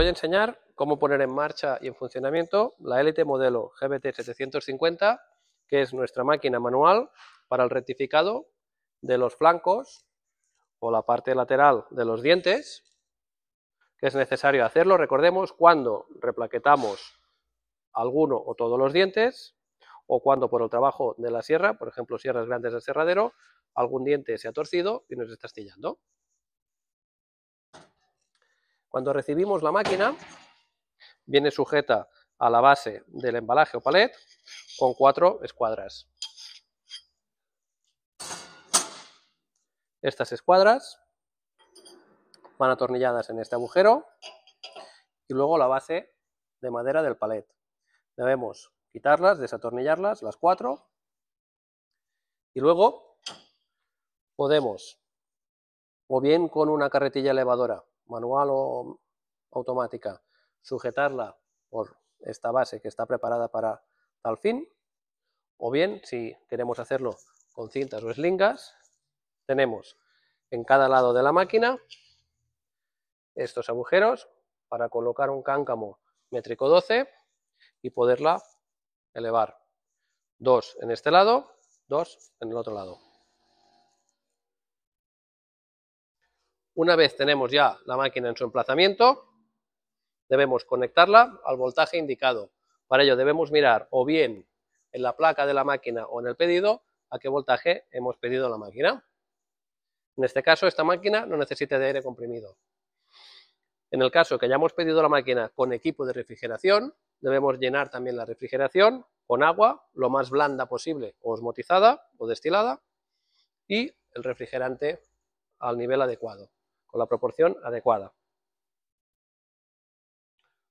voy a enseñar cómo poner en marcha y en funcionamiento la élite modelo GBT 750, que es nuestra máquina manual para el rectificado de los flancos o la parte lateral de los dientes, que es necesario hacerlo, recordemos, cuando replaquetamos alguno o todos los dientes, o cuando por el trabajo de la sierra, por ejemplo, sierras grandes del serradero, algún diente se ha torcido y nos está astillando. Cuando recibimos la máquina, viene sujeta a la base del embalaje o palet con cuatro escuadras. Estas escuadras van atornilladas en este agujero y luego la base de madera del palet. Debemos quitarlas, desatornillarlas, las cuatro, y luego podemos, o bien con una carretilla elevadora, manual o automática, sujetarla por esta base que está preparada para tal fin, o bien, si queremos hacerlo con cintas o eslingas, tenemos en cada lado de la máquina estos agujeros para colocar un cáncamo métrico 12 y poderla elevar. Dos en este lado, dos en el otro lado. Una vez tenemos ya la máquina en su emplazamiento, debemos conectarla al voltaje indicado. Para ello debemos mirar o bien en la placa de la máquina o en el pedido a qué voltaje hemos pedido la máquina. En este caso, esta máquina no necesita de aire comprimido. En el caso que hayamos pedido la máquina con equipo de refrigeración, debemos llenar también la refrigeración con agua lo más blanda posible, osmotizada o destilada, y el refrigerante al nivel adecuado, con la proporción adecuada.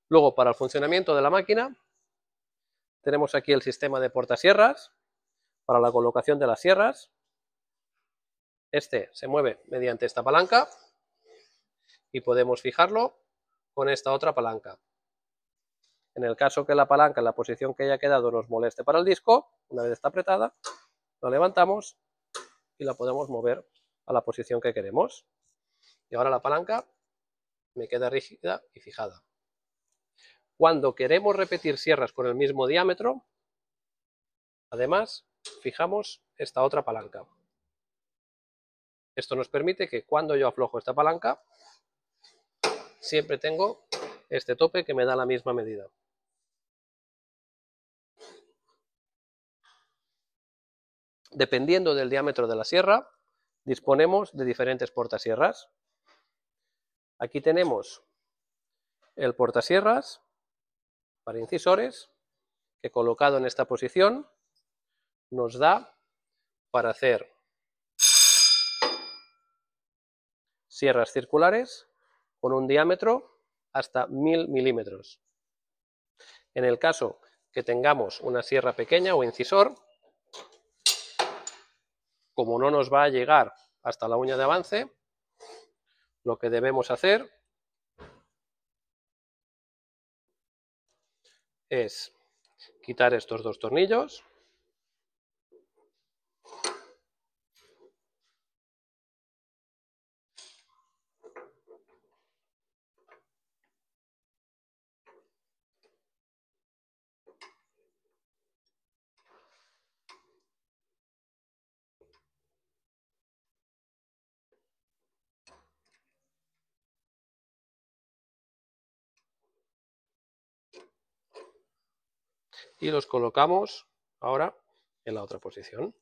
Luego, para el funcionamiento de la máquina, tenemos aquí el sistema de portasierras, para la colocación de las sierras. Este se mueve mediante esta palanca y podemos fijarlo con esta otra palanca. En el caso que la palanca en la posición que haya quedado nos moleste para el disco, una vez está apretada, la levantamos y la podemos mover a la posición que queremos. Y ahora la palanca me queda rígida y fijada. Cuando queremos repetir sierras con el mismo diámetro, además, fijamos esta otra palanca. Esto nos permite que cuando yo aflojo esta palanca, siempre tengo este tope que me da la misma medida. Dependiendo del diámetro de la sierra, disponemos de diferentes portasierras. Aquí tenemos el portasierras para incisores, que colocado en esta posición nos da para hacer sierras circulares con un diámetro hasta 1000 milímetros. En el caso que tengamos una sierra pequeña o incisor, como no nos va a llegar hasta la uña de avance, lo que debemos hacer es quitar estos dos tornillos y los colocamos ahora en la otra posición.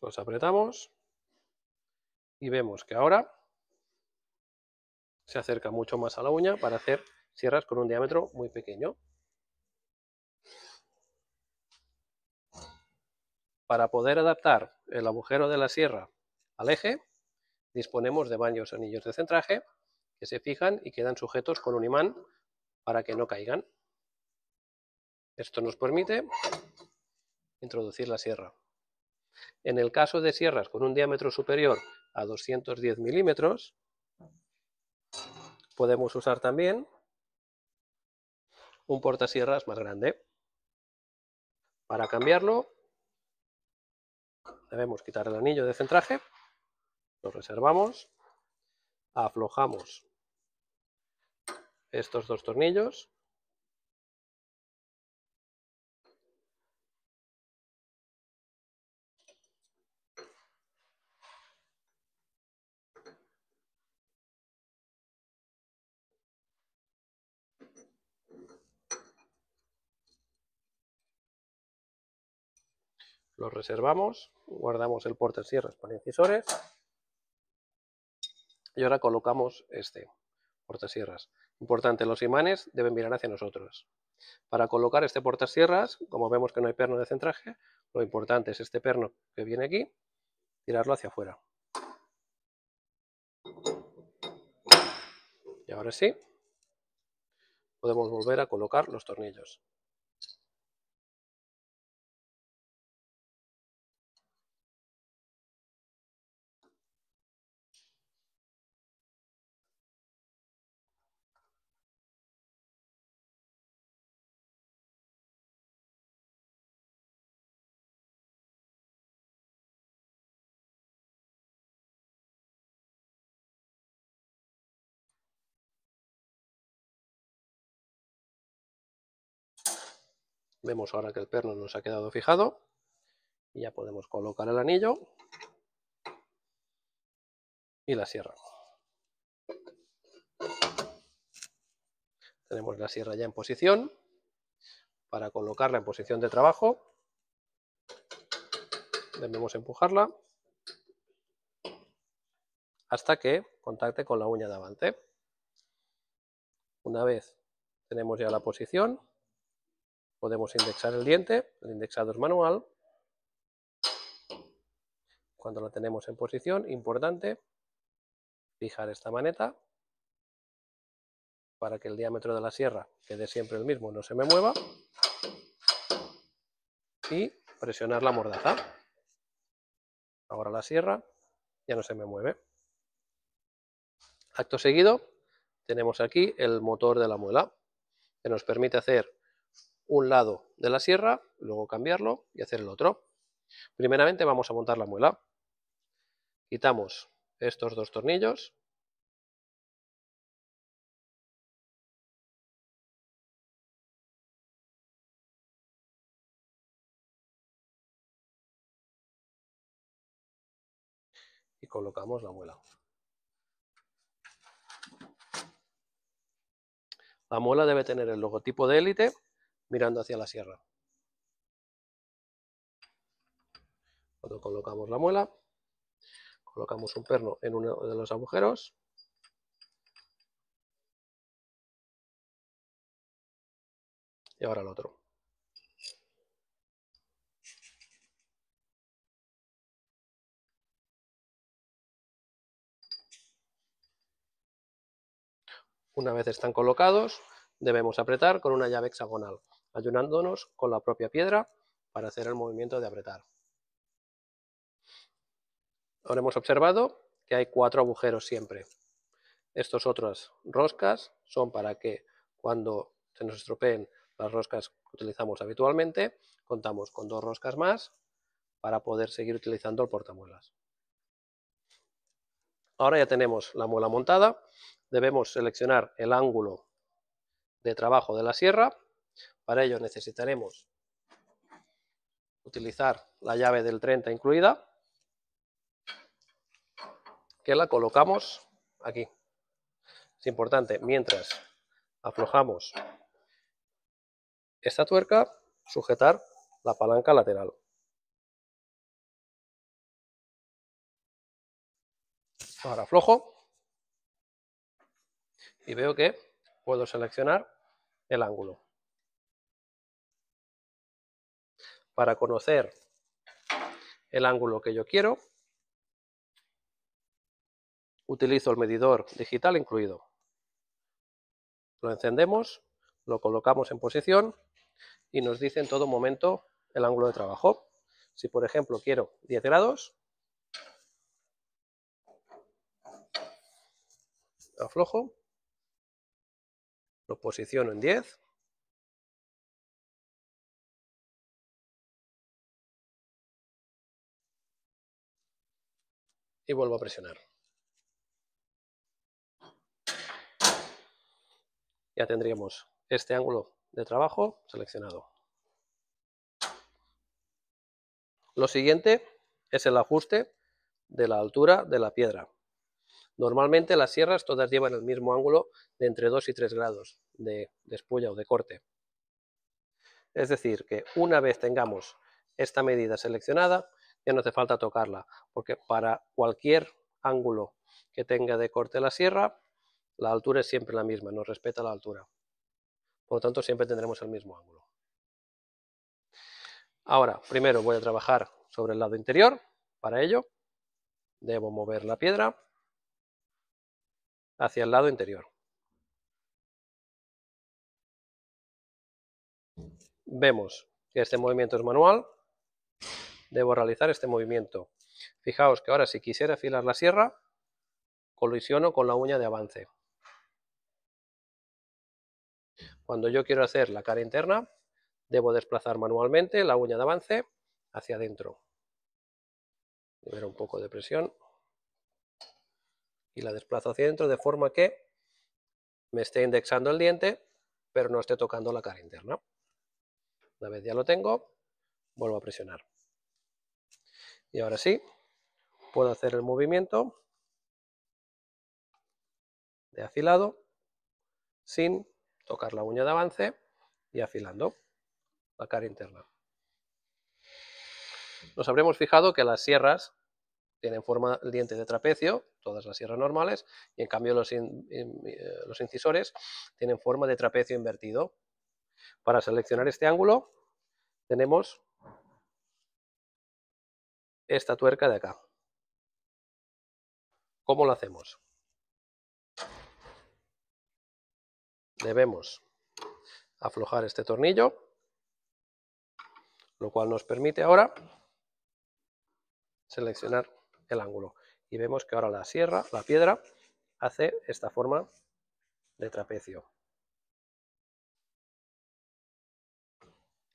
Los apretamos y vemos que ahora se acerca mucho más a la uña para hacer sierras con un diámetro muy pequeño. Para poder adaptar el agujero de la sierra al eje, disponemos de varios anillos de centraje que se fijan y quedan sujetos con un imán para que no caigan. Esto nos permite introducir la sierra. En el caso de sierras con un diámetro superior a 210 milímetros, podemos usar también. Un portasierras más grande. Para cambiarlo, debemos quitar el anillo de centraje, lo reservamos, aflojamos estos dos tornillos Lo reservamos, guardamos el portasierras para incisores y ahora colocamos este portasierras. Importante, los imanes deben mirar hacia nosotros. Para colocar este portasierras, como vemos que no hay perno de centraje, lo importante es este perno que viene aquí, tirarlo hacia afuera. Y ahora sí, podemos volver a colocar los tornillos. Vemos ahora que el perno nos ha quedado fijado y ya podemos colocar el anillo y la sierra. Tenemos la sierra ya en posición. Para colocarla en posición de trabajo, debemos empujarla hasta que contacte con la uña de avante. Una vez tenemos ya la posición, podemos indexar el diente, el indexado es manual. Cuando la tenemos en posición, importante, fijar esta maneta para que el diámetro de la sierra quede siempre el mismo, no se me mueva. Y presionar la mordaza. Ahora la sierra ya no se me mueve. Acto seguido, tenemos aquí el motor de la muela, que nos permite hacer un lado de la sierra, luego cambiarlo y hacer el otro. Primeramente vamos a montar la muela. Quitamos estos dos tornillos. Y colocamos la muela. La muela debe tener el logotipo de élite mirando hacia la sierra. Cuando colocamos la muela, colocamos un perno en uno de los agujeros. Y ahora el otro. Una vez están colocados, debemos apretar con una llave hexagonal ayudándonos con la propia piedra para hacer el movimiento de apretar. Ahora hemos observado que hay cuatro agujeros siempre. Estos otras roscas son para que cuando se nos estropeen las roscas que utilizamos habitualmente, contamos con dos roscas más para poder seguir utilizando el portamuelas. Ahora ya tenemos la muela montada, debemos seleccionar el ángulo de trabajo de la sierra para ello necesitaremos utilizar la llave del 30 incluida, que la colocamos aquí. Es importante, mientras aflojamos esta tuerca, sujetar la palanca lateral. Ahora aflojo y veo que puedo seleccionar el ángulo. para conocer el ángulo que yo quiero, utilizo el medidor digital incluido. Lo encendemos, lo colocamos en posición y nos dice en todo momento el ángulo de trabajo. Si por ejemplo quiero 10 grados, aflojo, posiciono en 10, y vuelvo a presionar. Ya tendríamos este ángulo de trabajo seleccionado. Lo siguiente es el ajuste de la altura de la piedra. Normalmente las sierras todas llevan el mismo ángulo de entre 2 y 3 grados de despulla o de corte. Es decir, que una vez tengamos esta medida seleccionada, ya no hace falta tocarla, porque para cualquier ángulo que tenga de corte la sierra, la altura es siempre la misma, nos respeta la altura. Por lo tanto, siempre tendremos el mismo ángulo. Ahora, primero voy a trabajar sobre el lado interior. Para ello, debo mover la piedra hacia el lado interior. Vemos que este movimiento es manual, debo realizar este movimiento. Fijaos que ahora si quisiera afilar la sierra, colisiono con la uña de avance. Cuando yo quiero hacer la cara interna, debo desplazar manualmente la uña de avance hacia adentro. Libero un poco de presión y la desplazo hacia adentro de forma que me esté indexando el diente, pero no esté tocando la cara interna. Una vez ya lo tengo, vuelvo a presionar. Y ahora sí, puedo hacer el movimiento de afilado sin tocar la uña de avance y afilando la cara interna. Nos habremos fijado que las sierras tienen forma el diente de trapecio, todas las sierras normales, y en cambio los, eh, los incisores tienen forma de trapecio invertido. Para seleccionar este ángulo tenemos esta tuerca de acá. ¿Cómo lo hacemos? Debemos aflojar este tornillo, lo cual nos permite ahora seleccionar el ángulo. Y vemos que ahora la sierra, la piedra, hace esta forma de trapecio.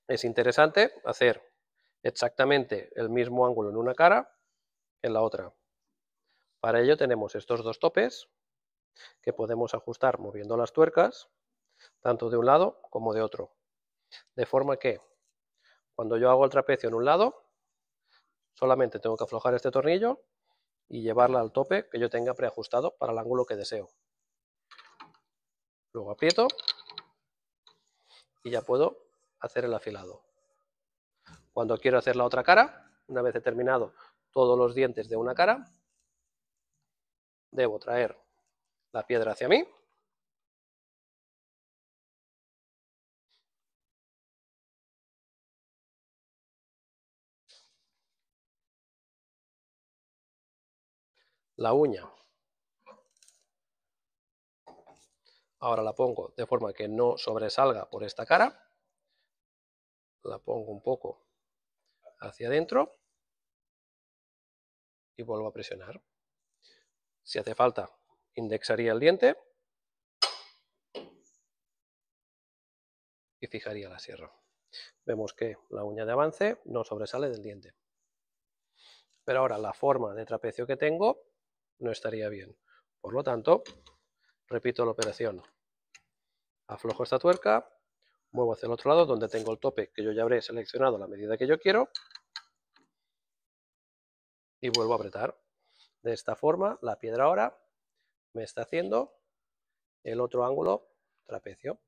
Es interesante hacer exactamente el mismo ángulo en una cara que en la otra. Para ello tenemos estos dos topes que podemos ajustar moviendo las tuercas, tanto de un lado como de otro. De forma que cuando yo hago el trapecio en un lado, solamente tengo que aflojar este tornillo y llevarla al tope que yo tenga preajustado para el ángulo que deseo. Luego aprieto y ya puedo hacer el afilado. Cuando quiero hacer la otra cara, una vez he terminado todos los dientes de una cara, debo traer la piedra hacia mí. La uña. Ahora la pongo de forma que no sobresalga por esta cara. La pongo un poco hacia adentro y vuelvo a presionar. Si hace falta, indexaría el diente y fijaría la sierra. Vemos que la uña de avance no sobresale del diente. Pero ahora la forma de trapecio que tengo no estaría bien. Por lo tanto, repito la operación. Aflojo esta tuerca, muevo hacia el otro lado donde tengo el tope que yo ya habré seleccionado la medida que yo quiero y vuelvo a apretar. De esta forma, la piedra ahora me está haciendo el otro ángulo trapecio.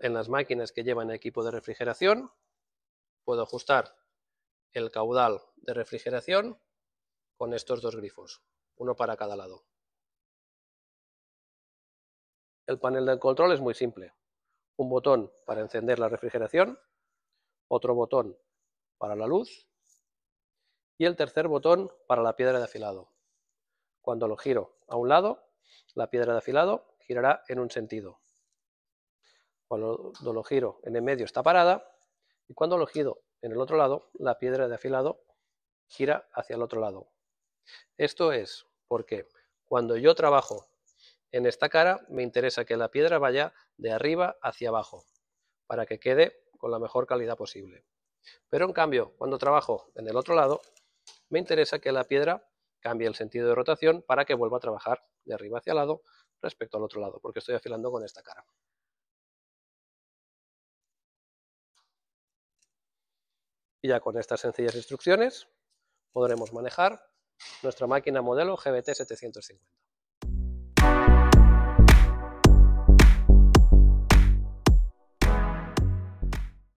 En las máquinas que llevan equipo de refrigeración, puedo ajustar el caudal de refrigeración con estos dos grifos, uno para cada lado. El panel del control es muy simple. Un botón para encender la refrigeración, otro botón para la luz y el tercer botón para la piedra de afilado. Cuando lo giro a un lado, la piedra de afilado girará en un sentido. Cuando lo giro en el medio está parada y cuando lo giro en el otro lado, la piedra de afilado gira hacia el otro lado. Esto es porque cuando yo trabajo en esta cara, me interesa que la piedra vaya de arriba hacia abajo, para que quede con la mejor calidad posible. Pero en cambio, cuando trabajo en el otro lado, me interesa que la piedra cambie el sentido de rotación para que vuelva a trabajar de arriba hacia el lado respecto al otro lado, porque estoy afilando con esta cara. Y ya con estas sencillas instrucciones podremos manejar nuestra máquina modelo GBT 750.